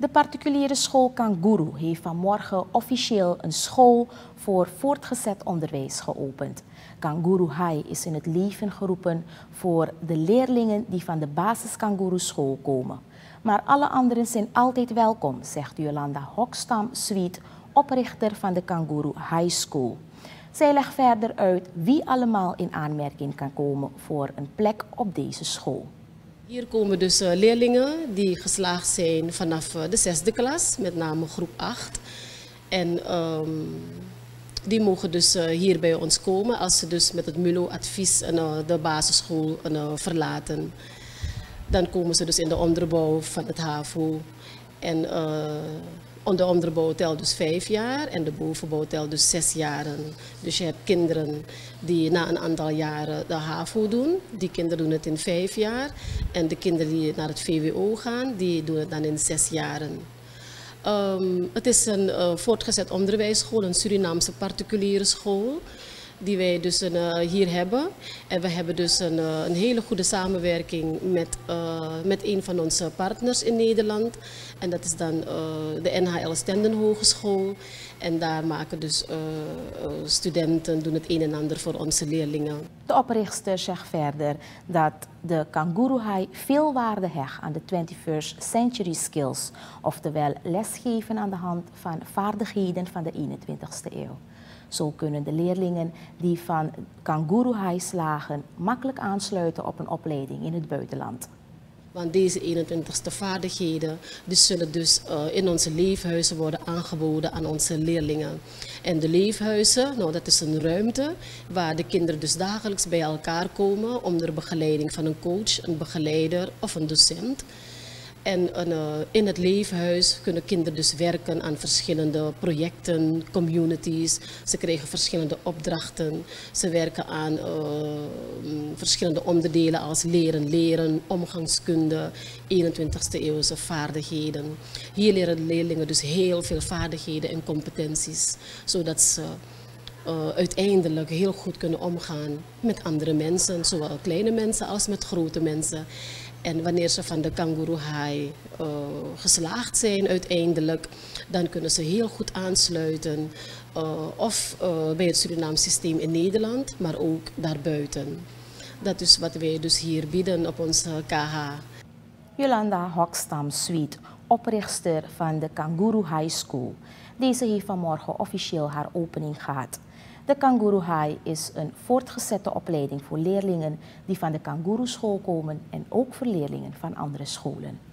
De particuliere school Kanguru heeft vanmorgen officieel een school voor voortgezet onderwijs geopend. Kanguru High is in het leven geroepen voor de leerlingen die van de basis Kanguru school komen. Maar alle anderen zijn altijd welkom, zegt Jolanda Hokstam Sweet, oprichter van de Kanguru High School. Zij legt verder uit wie allemaal in aanmerking kan komen voor een plek op deze school. Hier komen dus uh, leerlingen die geslaagd zijn vanaf uh, de zesde klas, met name groep 8. En um, die mogen dus uh, hier bij ons komen als ze dus met het MULO-advies de basisschool verlaten. Dan komen ze dus in de onderbouw van het HAVO. En de onderbouw telt dus vijf jaar en de bovenbouw telt dus zes jaren. Dus je hebt kinderen die na een aantal jaren de HAVO doen. Die kinderen doen het in vijf jaar. En de kinderen die naar het VWO gaan, die doen het dan in zes jaren. Um, het is een uh, voortgezet onderwijsschool, een Surinaamse particuliere school die wij dus uh, hier hebben. En we hebben dus een, uh, een hele goede samenwerking met, uh, met een van onze partners in Nederland. En dat is dan de NHL Stenden Hogeschool. En daar maken dus studenten doen het een en ander voor onze leerlingen. De oprichter zegt verder dat de Kangaroo High veel waarde hecht aan de 21st century skills. Oftewel lesgeven aan de hand van vaardigheden van de 21ste eeuw. Zo kunnen de leerlingen die van High slagen makkelijk aansluiten op een opleiding in het buitenland. Want deze 21ste vaardigheden die zullen dus uh, in onze leefhuizen worden aangeboden aan onze leerlingen. En de leefhuizen, nou, dat is een ruimte waar de kinderen dus dagelijks bij elkaar komen onder begeleiding van een coach, een begeleider of een docent. En uh, in het leefhuis kunnen kinderen dus werken aan verschillende projecten, communities. Ze krijgen verschillende opdrachten. Ze werken aan uh, verschillende onderdelen als leren, leren, omgangskunde, 21ste eeuwse vaardigheden. Hier leren leerlingen dus heel veel vaardigheden en competenties, zodat ze uh, uiteindelijk heel goed kunnen omgaan met andere mensen, zowel kleine mensen als met grote mensen. En wanneer ze van de kangaroo high uh, geslaagd zijn uiteindelijk, dan kunnen ze heel goed aansluiten. Uh, of bij het Surinaams systeem in Nederland, maar ook daarbuiten. Dat is wat wij dus hier bieden op onze KH. Jolanda Hokstam Sweet, oprichter van de Kangaroo High School. Deze heeft vanmorgen officieel haar opening gehad. De Kangaroo High is een voortgezette opleiding voor leerlingen die van de Kangaroo school komen en ook voor leerlingen van andere scholen.